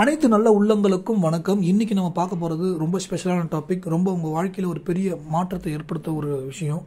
அனைத்து நல்ல உள்ளங்களுக்கும் வணக்கம். இன்னைக்கு நம்ம பார்க்க போகிறது ரொம்ப ஸ்பெஷலான டாபிக் ரொம்ப உங்கள் வாழ்க்கையில் ஒரு பெரிய மாற்றத்தை ஏற்படுத்த ஒரு விஷயம்.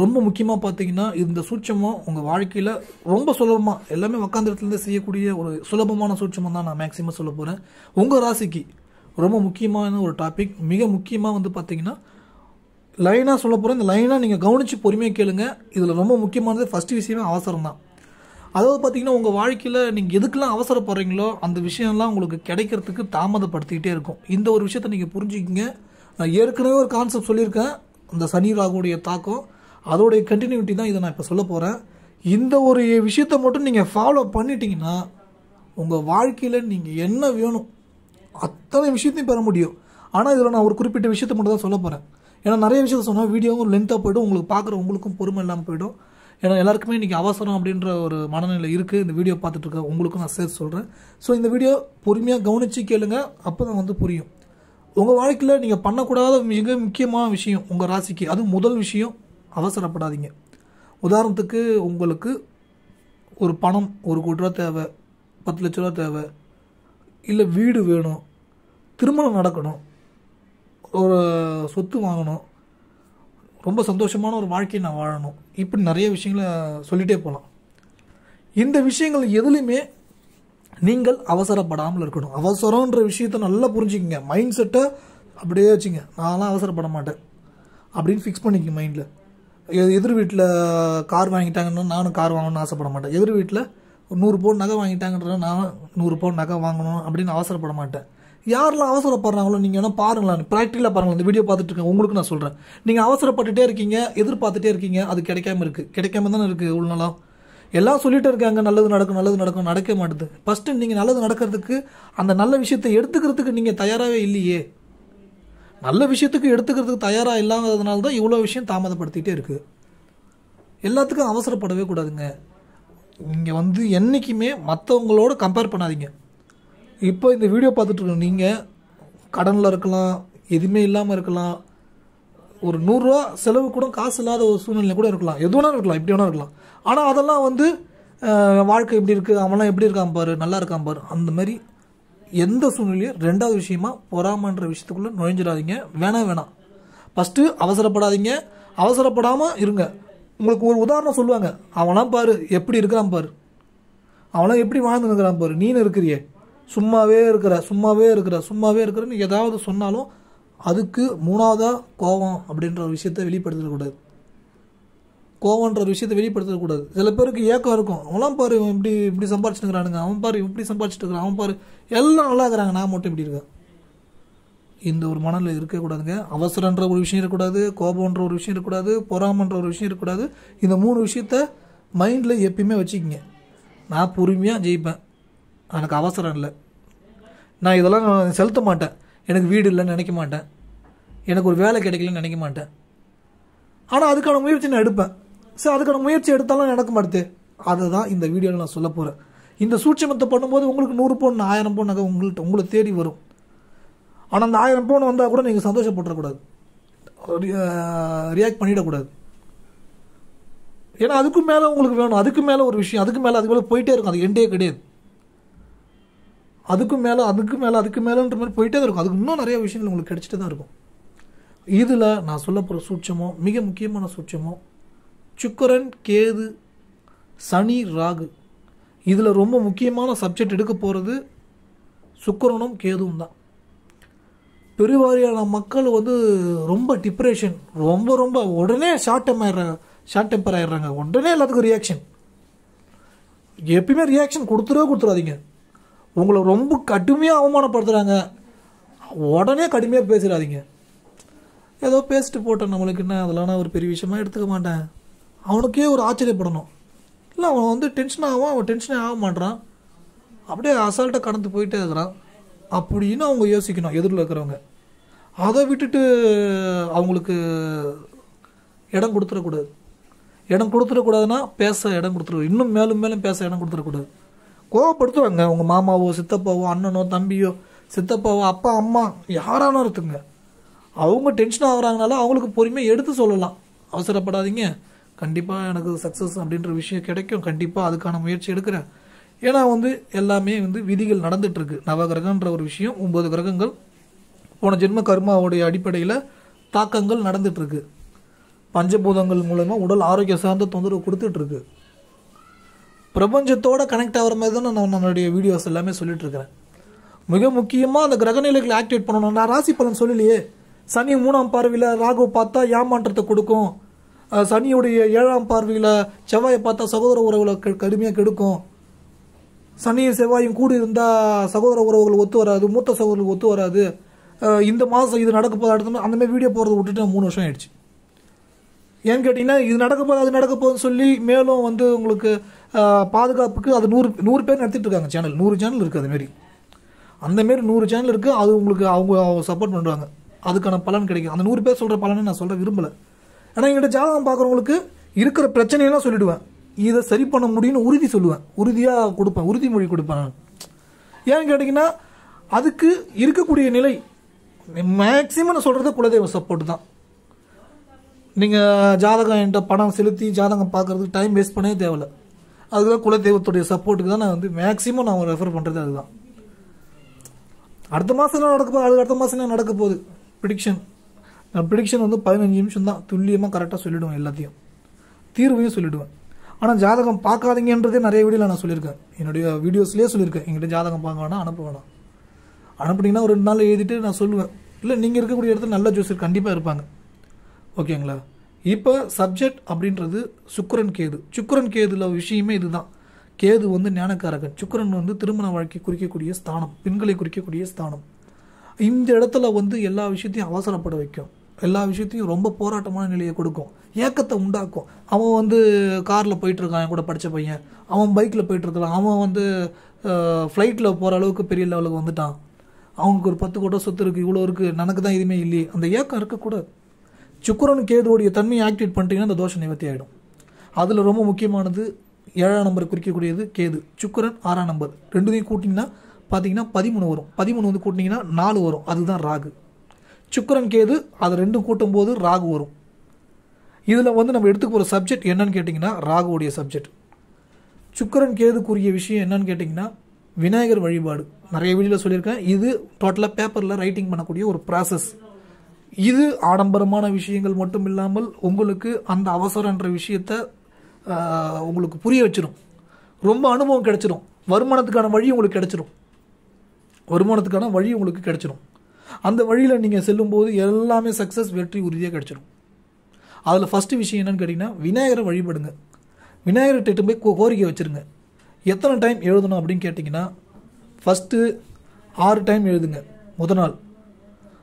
ரொம்ப முக்கியமாக பார்த்தீங்கன்னா இந்த சூட்சமும் உங்கள் வாழ்க்கையில் ரொம்ப சுலபமாக எல்லாமே உக்காந்தரத்துலேருந்து செய்யக்கூடிய ஒரு சுலபமான சூட்சமும் தான் நான் மேக்ஸிமம் சொல்ல போகிறேன் உங்கள் ராசிக்கு ரொம்ப முக்கியமான ஒரு டாபிக் மிக முக்கியமாக வந்து பார்த்தீங்கன்னா லைனாக சொல்ல போகிறேன் இந்த லைனாக நீங்கள் கவனித்து பொறுமையாக கேளுங்க. இதில் ரொம்ப முக்கியமானது ஃபஸ்ட்டு விஷயமே அவசரம் தான் அதாவது பார்த்தீங்கன்னா உங்கள் வாழ்க்கையில் நீங்கள் எதுக்கெல்லாம் அவசரப்படுறீங்களோ அந்த விஷயம்லாம் உங்களுக்கு கிடைக்கிறதுக்கு தாமதப்படுத்திக்கிட்டே இருக்கும். இந்த ஒரு விஷயத்தை நீங்கள் புரிஞ்சுக்கிங்க. நான் ஏற்கனவே ஒரு கான்செப்ட் சொல்லியிருக்கேன். இந்த சனி ராகுடைய தாக்கம் அதோடைய கண்டினியூட்டி தான் இதை நான் இப்போ சொல்ல போகிறேன் இந்த ஒரு விஷயத்தை மட்டும் நீங்கள் ஃபாலோ பண்ணிட்டீங்கன்னா உங்கள் வாழ்க்கையில் நீங்கள் என்ன வேணும் அத்தனை விஷயத்தையும் பெற முடியும். ஆனால் இதில் நான் ஒரு குறிப்பிட்ட விஷயத்தை மட்டும் தான் சொல்ல போகிறேன் ஏன்னா நிறைய விஷயத்த சொன்னால் வீடியோவும் லென்த்தாக போய்டும். உங்களுக்கு பார்க்குற உங்களுக்கும் பொறுமை இல்லாமல் போயிடும். ஏன்னா எல்லாருக்குமே இன்றைக்கி அவசரம் அப்படின்ற ஒரு மனநிலை இருக்குது இந்த வீடியோ பார்த்துட்ருக்க உங்களுக்கும் நான் சேர்த்து சொல்கிறேன் ஸோ இந்த வீடியோ பொறுமையாக கவனித்து கேளுங்க. அப்போ தான் வந்து புரியும். உங்கள் வாழ்க்கையில் நீங்கள் பண்ணக்கூடாத மிக முக்கியமான விஷயம் உங்கள் ராசிக்கு. அது முதல் விஷயம். அவசரப்படாதீங்க. உதாரணத்துக்கு உங்களுக்கு ஒரு பணம் ஒரு கோடி ரூபா தேவை பத்து லட்ச ரூபா தேவை இல்லை வீடு வேணும் திருமணம் நடக்கணும் ஒரு சொத்து வாங்கணும் ரொம்ப சந்தோஷமான ஒரு வாழ்க்கையை நான் வாழணும். இப்படி நிறைய விஷயங்களை சொல்லிகிட்டே போகலாம் இந்த விஷயங்கள் எதுலையுமே நீங்கள் அவசரப்படாமல் இருக்கணும். அவசரன்ற விஷயத்த நல்லா புரிஞ்சுக்கிங்க. மைண்ட் செட்டை அப்படியே வச்சுங்க. நான்லாம் அவசரப்பட மாட்டேன். அப்படின்னு ஃபிக்ஸ் பண்ணிக்கங்க மைண்டில் எதிர் வீட்டில் கார் வாங்கிட்டாங்கன்னா நானும் கார் வாங்கணும்னு ஆசைப்பட மாட்டேன். எதிர் வீட்டில் நூறு பவுன் நகை வாங்கிட்டாங்கன்ற நான் நூறு பவுன் நகை வாங்கணும் அப்படின்னு அவசரப்பட மாட்டேன். யாரெல்லாம் அவசரப்படுறாங்களோ நீங்கள் வேணால் பாருங்களேன் ப்ராக்டிக்கலாக பாருங்களேன் இந்த வீடியோ பார்த்துட்டு இருக்கேன். உங்களுக்கு நான் சொல்கிறேன் நீங்கள் அவசரப்பட்டுட்டே இருக்கீங்க எதிர்பார்த்துட்டே இருக்கீங்க அது கிடைக்காம இருக்குது கிடைக்காம தானே இருக்குது இவ்வளோ நாளாக எல்லாம் சொல்லிட்டு இருக்காங்க நல்லது நடக்கும் நல்லது நடக்கும் நடக்க மாட்டுது. ஃபஸ்ட்டு நீங்கள் நல்லது நடக்கிறதுக்கு அந்த நல்ல விஷயத்தை எடுத்துக்கிறதுக்கு நீங்கள் தயாராகவே இல்லையே. நல்ல விஷயத்துக்கு எடுத்துக்கிறதுக்கு தயாராக இல்லாததுனால தான் இவ்வளோ விஷயம் தாமதப்படுத்திகிட்டே இருக்குது எல்லாத்துக்கும் அவசரப்படவே கூடாதுங்க. நீங்கள் வந்து என்றைக்குமே மற்றவங்களோட கம்பேர் பண்ணாதீங்க. இப்போ இந்த வீடியோ பார்த்துட்டு நீங்கள் கடனில் இருக்கலாம் எதுவுமே இல்லாமல் இருக்கலாம். ஒரு நூறுரூவா செலவு கூட காசு இல்லாத ஒரு சூழ்நிலை கூட இருக்கலாம். எது வேணாலும் இருக்கலாம் எப்படி வேணாலும் இருக்கலாம். ஆனால் அதெல்லாம் வந்து வாழ்க்கை எப்படி இருக்குது அவன்லாம் எப்படி இருக்கான் பாரு நல்லா இருக்கான் பாரு. அந்த மாதிரி எந்த சூழ்நிலையும் ரெண்டாவது விஷயமா பொறாமன்ற விஷயத்துக்குள்ளே நுழைஞ்சிடாதீங்க. வேணாம் வேணாம் ஃபஸ்ட்டு அவசரப்படாதீங்க. அவசரப்படாமல் இருங்க. உங்களுக்கு ஒரு உதாரணம் சொல்லுவாங்க. அவனாம் பாரு எப்படி இருக்கிறான் பாரு. அவனாம் எப்படி வாழ்ந்து இருக்கிறான் பாரு. நீனு இருக்கிறியே. சும்மாவே இருக்கிற சும்மாவே இருக்கிற சும்மாவே இருக்கிறன்னு ஏதாவது சொன்னாலும் அதுக்கு மூணாவதாக கோபம் அப்படின்ற ஒரு விஷயத்தை வெளிப்படுத்தக்கூடாது கோவன்ற ஒரு விஷயத்தை வெளிப்படுத்தக்கூடாது சில பேருக்கு ஏக்கம் இருக்கும். அவன்லாம் பாரு இவன் இப்படி இப்படி சம்பாரிச்சுக்கிறானுங்க அவன் பாரு இப்படி சம்பாரிச்சுட்டுக்கிறான். அவன் பாரு எல்லாம் நல்லா இருக்கிறாங்க. நான் மட்டும் இப்படி இருக்கேன். இந்த ஒரு மனநிலை இருக்கக்கூடாதுங்க அவசரன்ற ஒரு விஷயம் இருக்கக்கூடாது. கோபம்ன்ற ஒரு விஷயம் இருக்கக்கூடாது. பொறாமன்ற ஒரு விஷயம் இருக்கக்கூடாது. இந்த மூணு விஷயத்த மைண்டில் எப்பயுமே வச்சுக்கிங்க. நான் பொறுமையாக ஜெயிப்பேன். எனக்கு அவசரம் இல்லை. நான் இதெல்லாம் நான் செலுத்த மாட்டேன். எனக்கு வீடு இல்லைன்னு நினைக்க மாட்டேன். எனக்கு ஒரு வேலை கிடைக்கலன்னு நினைக்க மாட்டேன். ஆனால் அதுக்கான முயற்சி நான் எடுப்பேன். சரி அதுக்கான முயற்சி எடுத்தாலும் நடக்க மாட்டேது. அதை தான் இந்த வீடியோவில் நான் சொல்ல போகிறேன் இந்த சூட்சமத்தை பண்ணும்போது உங்களுக்கு நூறு பவுன் ஆயிரம் பவுன் நகை உங்கள்கிட்ட உங்களை தேடி வரும். ஆனால் அந்த ஆயிரம் பவுன் வந்தால் கூட நீங்கள் சந்தோஷப்பட்டுறக்கூடாது. ரியாக்ட் பண்ணிடக்கூடாது. ஏன்னா அதுக்கு மேலே உங்களுக்கு வேணும். அதுக்கு மேலே ஒரு விஷயம். அதுக்கு மேலே அதுக்கு மேலே போயிட்டே இருக்கும். அது எண்டே கிடையாது. அதுக்கு மேலே அதுக்கு மேலே அதுக்கு மேலேன்ற மாதிரி போயிட்டே தான் இருக்கும். அதுக்கு இன்னும் நிறைய விஷயங்கள் உங்களுக்கு கிடைச்சிட்டு தான் இருக்கும். இதில் நான் சொல்ல போகிற சூட்சமோ மிக முக்கியமான சூட்சமோ சுக்கரன் கேது சனி ராகு. இதில் ரொம்ப முக்கியமான சப்ஜெக்ட் எடுக்க போகிறது சுக்கரனும் கேதுவும் தான். பெருவாரியான மக்கள் வந்து ரொம்ப டிப்ரெஷன் ரொம்ப ரொம்ப உடனே ஷார்ட் டெம் ஆயிடுறாங்க ஷார்ட் டெம்பர் ஆயிடுறாங்க. உடனே எல்லாத்துக்கும் ரியாக்ஷன் எப்பயுமே ரியாக்ஷன் கொடுத்துடவே கொடுத்துடாதீங்க. உங்களை ரொம்ப கடுமையாக அவமானப்படுத்துகிறாங்க உடனே கடுமையாக பேசிடாதீங்க. ஏதோ பேசிட்டு போட்டேன் நம்மளுக்கு என்ன அதெல்லாம் நான் ஒரு பெரிய விஷயமா எடுத்துக்க மாட்டேன். அவனுக்கே ஒரு ஆச்சரியப்படணும். இல்லை அவன் வந்து டென்ஷன் ஆகும் அவன் டென்ஷனே ஆக மாட்டான் அப்படியே அசால்ட்டாக கடந்து போயிட்டே இருக்கிறான். அப்படின்னு அவங்க யோசிக்கணும் எதிரில் இருக்கிறவங்க. அதை விட்டுட்டு அவங்களுக்கு இடம் கொடுத்துடக்கூடாது. இடம் கொடுத்துடக்கூடாதுன்னா பேச இடம் கொடுத்துரு இன்னும் மேலும் மேலும் பேச இடம் கொடுத்துடக்கூடாது. கோவப்படுத்துவாங்க. உங்கள் மாமாவோ சித்தப்பாவோ அண்ணனோ தம்பியோ சித்தப்பாவோ அப்பா அம்மா யாரானோ இருக்குங்க அவங்க டென்ஷன் ஆகுறாங்கனால அவங்களுக்கு பொறுமையாக எடுத்து சொல்லலாம். அவசரப்படாதீங்க. கண்டிப்பாக எனக்கு சக்ஸஸ் அப்படின்ற விஷயம் கிடைக்கும். கண்டிப்பாக அதுக்கான முயற்சி எடுக்கிறேன். ஏன்னா வந்து எல்லாமே வந்து விதிகள் நடந்துட்டு இருக்கு நவகிரகன்ற ஒரு விஷயம் ஒன்பது கிரகங்கள் போன ஜென்ம கர்மாவுடைய அடிப்படையில் தாக்கங்கள் நடந்துட்டு இருக்கு பஞ்சபூதங்கள் மூலமா உடல் ஆரோக்கியம் சார்ந்த தொந்தரவு கொடுத்துட்டு இருக்கு பிரபஞ்சத்தோட கனெக்ட் ஆகிற மாதிரி தான் நான் நம்மளுடைய வீடியோஸ் எல்லாமே சொல்லிட்டு இருக்கிறேன் மிக முக்கியமாக அந்த கிரகநிலைகளை ஆக்டிவேட் பண்ணணும். நான் ராசி பலன் சொல்லலையே. சனி மூணாம் பார்வையில் ராகு பார்த்தா ஏமாற்றத்தை கொடுக்கும். சனியுடைய ஏழாம் பார்வையில் செவ்வாயை பார்த்தா சகோதர உறவுகளை கெ- கடுமையாக கெடுக்கும். சனியும் செவ்வாயும் கூடி இருந்தால் சகோதர உறவுகள் ஒத்து வராது மூத்த சகோதரர்கள் ஒத்து வராது. இந்த மாதம் இது நடக்க போது அடுத்த அந்த மாதிரி வீடியோ போகிறத விட்டுட்டு மூணு வருஷம் ஆயிடுச்சு. ஏன்னு கேட்டிங்கன்னா இது நடக்க போகுது அது நடக்க போகுதுன்னு சொல்லி மேலும் வந்து உங்களுக்கு பாதுகாப்புக்கு அது நூறு நூறு பேர் நடத்திட்டு இருக்காங்க சேனல் நூறு சேனல் இருக்குது அதுமாரி. அந்தமாரி நூறு சேனல் இருக்குது அது உங்களுக்கு அவங்க சப்போர்ட் பண்ணுறாங்க அதுக்கான பலன் கிடைக்கும். அந்த நூறு பேர் சொல்கிற பலனை நான் சொல்கிற விரும்பலை. ஏன்னா எங்கிட்ட ஜாதகம் பார்க்குறவங்களுக்கு இருக்கிற பிரச்சனையெல்லாம் சொல்லிவிடுவேன் இதை சரி பண்ண முடியும்னு உறுதி சொல்லுவேன். உறுதியாக கொடுப்பேன். உறுதிமொழி கொடுப்பேன் நான். ஏன்னு கேட்டிங்கன்னா அதுக்கு இருக்கக்கூடிய நிலை மேக்சிமம் நான் சொல்கிறது குலதெய்வ சப்போர்ட் தான். நீங்கள் ஜாதகம் என்கிட்ட பணம் செலுத்தி ஜாதகம் பார்க்கறதுக்கு டைம் வேஸ்ட் பண்ணவே தேவையில்ல. அதுதான் குலதெய்வத்துடைய சப்போர்ட்டுக்கு தான் நான் வந்து மேக்ஸிமம் நான் ரெஃபர் பண்ணுறது அதுதான். அடுத்த மாதம் என்ன நடக்க போகுது அது அடுத்த மாதம் என்ன நடக்க போகுது? ப்ரிடிக்ஷன் நான் ப்ரிடிக்ஷன் வந்து பதினஞ்சு நிமிஷம் தான் துல்லியமாக கரெக்டாக சொல்லிவிடுவேன் எல்லாத்தையும். தீர்வையும் சொல்லிவிடுவேன் ஆனால் ஜாதகம் பார்க்காதீங்கன்றதே நிறைய வீடியோவில் நான் சொல்லியிருக்கேன். என்னுடைய வீடியோஸ்லேயே சொல்லியிருக்கேன். எங்கிட்ட ஜாதகம் பார்க்க வேணாம் அனுப்ப வேணாம். அனுப்புனீங்கன்னா ஒரு ரெண்டு நாள் எழுதிட்டு நான் சொல்லுவேன். இல்லை நீங்கள் இருக்கக்கூடிய இடத்துல நல்ல ஜோசியர் கண்டிப்பாக இருப்பாங்க. ஓகேங்களா இப்போ சப்ஜெக்ட் அப்படின்றது சுக்கரன் கேது. சுக்கரன் கேதுல விஷயமே இதுதான். கேது வந்து ஞானக்காரகன். சுக்கரன் வந்து திருமண வாழ்க்கை குறிக்கக்கூடிய ஸ்தானம். பெண்களை குறிக்கக்கூடிய ஸ்தானம். இந்த இடத்துல வந்து எல்லா விஷயத்தையும் அவசரப்பட வைக்கும். எல்லா விஷயத்தையும் ரொம்ப போராட்டமான நிலையை கொடுக்கும். ஏக்கத்தை உண்டாக்கும். அவன் வந்து காரில் போயிட்டுருக்கான் என் கூட படித்த பையன். அவன் பைக்கில் போயிட்டுருக்கான் அவன் வந்து ஃப்ளைட்டில் போகிற அளவுக்கு பெரிய லெவலுக்கு வந்துட்டான். அவங்களுக்கு ஒரு பத்து கோடி சொத்து இருக்குது இவ்வளோ இருக்குது எனக்கு தான் எதுவுமே இல்லையே. அந்த ஏக்கம் இருக்கக்கூடாது. சுக்கிரன் கேதுவோடைய தன்மையை ஆக்டிவேட் பண்ணிட்டீங்கன்னா அந்த தோஷம் நிவர்த்தி ஆகிடும் அதில் ரொம்ப முக்கியமானது ஏழாம் நம்பர் குறிக்கக்கூடியது கேது. சுக்கரன் ஆறாம் நம்பர் ரெண்டுத்தையும் கூட்டிங்கன்னா பார்த்தீங்கன்னா பதிமூணு வரும். பதிமூணு வந்து கூட்டிங்கன்னா நாலு வரும். அதுதான் ராகு. சுக்கிரன் கேது அது ரெண்டும் கூட்டும் போது ராகு வரும். இதில் வந்து நம்ம எடுத்துக்க போகிற சப்ஜெக்ட் என்னன்னு கேட்டிங்கன்னா ராகுவுடைய சப்ஜெக்ட் சுக்கிரன் கேதுக்குரிய விஷயம் என்னன்னு கேட்டிங்கன்னா விநாயகர் வழிபாடு. நிறைய வீடியோவில் சொல்லியிருக்கேன். இது டோட்டலாக பேப்பரில் ரைட்டிங் பண்ணக்கூடிய ஒரு ப்ராசஸ் இது ஆடம்பரமான விஷயங்கள் மட்டும் இல்லாமல் உங்களுக்கு அந்த அவசரன்ற விஷயத்த உங்களுக்கு புரிய வச்சிடும் ரொம்ப அனுபவம் கிடைச்சிரும். வருமானத்துக்கான வழி உங்களுக்கு கிடைச்சிரும். வருமானத்துக்கான வழி உங்களுக்கு கிடைச்சிரும். அந்த வழியில் நீங்கள் செல்லும்போது எல்லாமே சக்ஸஸ் வெற்றி உறுதியாக கிடச்சிடும் அதில் ஃபஸ்ட்டு விஷயம் என்னென்னு கேட்டிங்கன்னா விநாயகரை வழிபடுங்க. விநாயகர்கிட்ட இட்டு போய் கோ- கோரிக்கை வச்சுருங்க. எத்தனை டைம் எழுதணும் அப்படின்னு கேட்டிங்கன்னா ஃபஸ்ட்டு ஆறு டைம் எழுதுங்க. முத நாள்.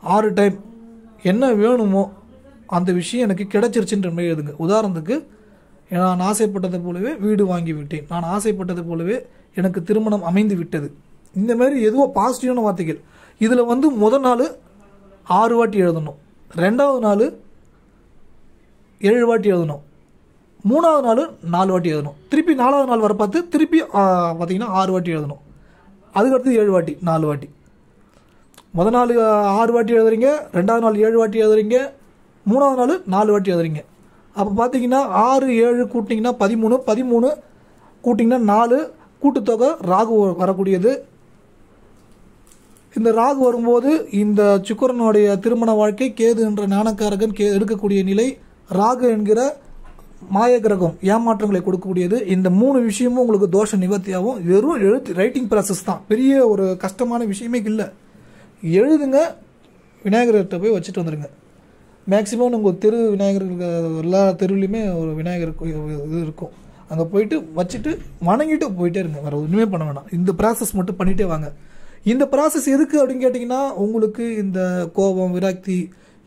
ஆறு டைம் என்ன வேணுமோ அந்த விஷயம் எனக்கு கிடைச்சிருச்சுன்ற மாதிரி எழுதுங்க. உதாரணத்துக்கு நான் ஆசைப்பட்டதை போலவே வீடு வாங்கி விட்டேன் நான் ஆசைப்பட்டது போலவே எனக்கு திருமணம் அமைந்து விட்டது. இந்த மாதிரி எதுவோ பாசிட்டிவான வார்த்தைகள். இதில் வந்து முதல் நாள் ஆறு வாட்டி எழுதணும். ரெண்டாவது நாள் ஏழு வாட்டி எழுதணும். மூணாவது நாள் நாலு வாட்டி எழுதணும். திருப்பி நாலாவது நாள் வர பார்த்து திருப்பி பார்த்திங்கன்னா ஆறு வாட்டி எழுதணும். அதுக்கடுத்து ஏழு வாட்டி நாலு வாட்டி. முத நாள் ஆறு வாட்டி எழுதுறீங்க ரெண்டாவது நாள் ஏழு வாட்டி எழுதுறீங்க மூணாவது நாள் நாலு வாட்டி எழுதுறீங்க. அப்போ பார்த்தீங்கன்னா ஆறு ஏழு கூட்டிங்கன்னா பதிமூணு பதிமூணு கூட்டிங்கன்னா நாலு கூட்டுத்தொகை ராகு வரக்கூடியது. இந்த ராகு வரும்போது இந்த சுக்கரனுடைய திருமண வாழ்க்கை கேது என்ற ஞானக்காரகன் கே எடுக்கக்கூடிய நிலை ராகு என்கிற மாய கிரகம் ஏமாற்றங்களை கொடுக்கக்கூடியது. இந்த மூணு விஷயமும் உங்களுக்கு தோஷ நிவர்த்தியாகும். வெறும் எழுத்து ரைட்டிங் ப்ராசஸ் தான். பெரிய ஒரு கஷ்டமான விஷயமே இல்லை. எழுதுங்க விநாயகர்கிட்ட போய் வச்சுட்டு வந்துடுங்க மேக்ஸிமம் உங்கள் தெரு விநாயகர் எல்லா தெருவிலையுமே ஒரு விநாயகர் இது இருக்கும். அங்கே போயிட்டு வச்சுட்டு வணங்கிட்டு போயிட்டே இருங்க. வேறு ஒன்றுமே பண்ண வேணாம். இந்த ப்ராசஸ் மட்டும் பண்ணிகிட்டே வாங்க. இந்த ப்ராசஸ் எதுக்கு அப்படின்னு கேட்டிங்கன்னா உங்களுக்கு இந்த கோபம் விராக்தி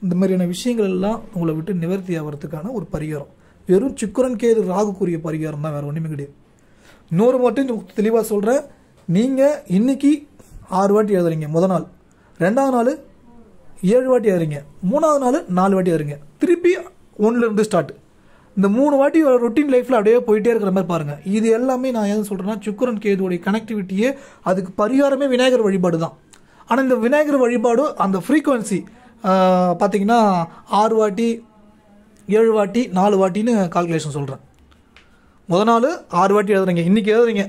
இந்த மாதிரியான விஷயங்கள் எல்லாம் உங்களை விட்டு நிவர்த்தி ஆகிறதுக்கான ஒரு பரிகாரம். வெறும் சுக்கரன் கேது ராகுக்குரிய பரிகாரம் தான் வேறு ஒன்றுமே கிடையாது. இன்னொரு மட்டும் தெளிவாக சொல்கிறேன் நீங்கள் இன்றைக்கி ஆறு வாட்டி எழுதுறீங்க. முத நாள். ரெண்டாவது நாள் ஏழு வாட்டி வருங்க மூணாவது நாள் நாலு வாட்டி வருங்க திருப்பி ஒன்றுலேருந்து ஸ்டார்ட் இந்த மூணு வாட்டி ரொட்டீன் லைஃப்பில் அப்படியே போயிட்டே இருக்கிற மாதிரி பாருங்கள் இது எல்லாமே நான் எதுவும் சொல்கிறேன்னா சுக்கரன் கேதுவோடைய கனெக்டிவிட்டியே அதுக்கு பரிகாரமே விநாயகர் வழிபாடு தான். ஆனால் இந்த விநாயகர் வழிபாடு அந்த ஃப்ரீக்குவன்சி பார்த்தீங்கன்னா ஆறு வாட்டி ஏழு வாட்டி நாலு வாட்டின்னு கால்குலேஷன் சொல்கிறேன் முத நாள் ஆறு வாட்டி எழுதுறீங்க இன்றைக்கி எழுதுறீங்க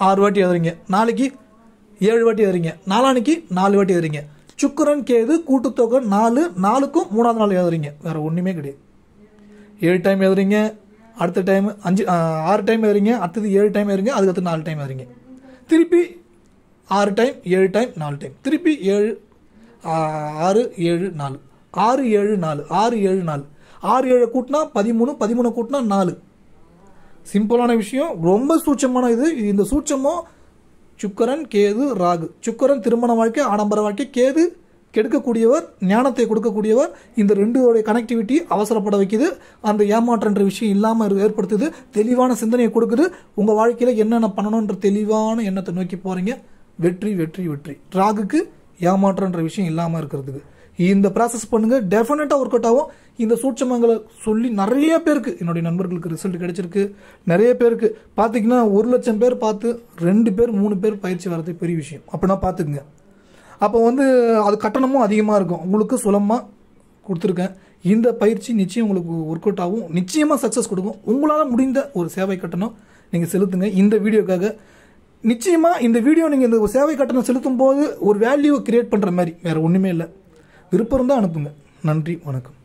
ஆறு வாட்டி எழுதுறீங்க நாளைக்கு ஏழு வாட்டி எதிரிங்க. நாளானிக்கு நாலு வாட்டி எதிரிங்க. சுக்கரன் கேது கூட்டுத்தொகை நாலு நாலுக்கும் மூணாவது நாள் எழுதுறீங்க வேற ஒன்றுமே கிடையாது. ஏழு டைம் எழுதுறீங்க அடுத்த டைம் அஞ்சு ஆறு டைம் எழுதுறீங்க அடுத்தது ஏழு டைம் எழுதுறீங்க அதுக்கடுத்து நாலு டைம் எழுதுறீங்க திருப்பி ஆறு டைம் ஏழு டைம் நாலு டைம் திருப்பி ஏழு ஆறு ஏழு நாலு. ஆறு ஏழு நாலு. ஆறு ஏழு நாலு. ஆறு ஏழு கூட்டினா பதிமூணு பதிமூணு கூட்டினா நாலு. சிம்பிளான விஷயம். ரொம்ப சூட்சமான இது. இந்த சூட்சமும் சுக்கரன் கேது ராகு. சுக்கரன் திருமண வாழ்க்கை ஆடம்பர வாழ்க்கை கேது கெடுக்கக்கூடியவர் ஞானத்தை கொடுக்கக்கூடியவர் இந்த ரெண்டுடைய கனெக்டிவிட்டி அவசரப்பட வைக்குது. அந்த ஏமாற்றன்ற விஷயம் இல்லாமல் ஏற்படுத்துது. தெளிவான சிந்தனையை கொடுக்குது. உங்கள் வாழ்க்கையில் என்னென்ன பண்ணணுன்ற தெளிவான எண்ணத்தை நோக்கி போகிறீங்க வெற்றி வெற்றி வெற்றி. ராகுக்கு ஏமாற்றன்ற விஷயம் இல்லாமல் இருக்கிறதுக்கு. இந்த ப்ராசஸ் பண்ணுங்க. டெஃபினட்டாக ஒர்க் அவுட் ஆகும். இந்த சூட்சமங்களை சொல்லி நிறைய பேருக்கு என்னுடைய நண்பர்களுக்கு ரிசல்ட் கிடைச்சிருக்கு. நிறைய பேருக்கு பார்த்தீங்கன்னா ஒரு லட்சம் பேர் பார்த்து ரெண்டு பேர் மூணு பேர் பயிற்சி வர்றது பெரிய விஷயம். அப்படின்னா பார்த்துக்குங்க அப்போ வந்து அது கட்டணமும் அதிகமாக இருக்கும். உங்களுக்கு சுலமாக கொடுத்துருக்கேன். இந்த பயிற்சி நிச்சயம் உங்களுக்கு ஒர்க் அவுட் ஆகும். நிச்சயமாக சக்ஸஸ் கொடுக்கும். உங்களால் முடிந்த ஒரு சேவை கட்டணம் நீங்கள் செலுத்துங்க. இந்த வீடியோக்காக. நிச்சயமாக இந்த வீடியோ நீங்கள் இந்த சேவை கட்டணம் செலுத்தும் போது ஒரு வேல்யூவை கிரியேட் பண்ணுற மாதிரி. வேறு ஒன்றுமே இல்லை. விருப்பம் இருந்தால் அனுப்புங்க. நன்றி வணக்கம்.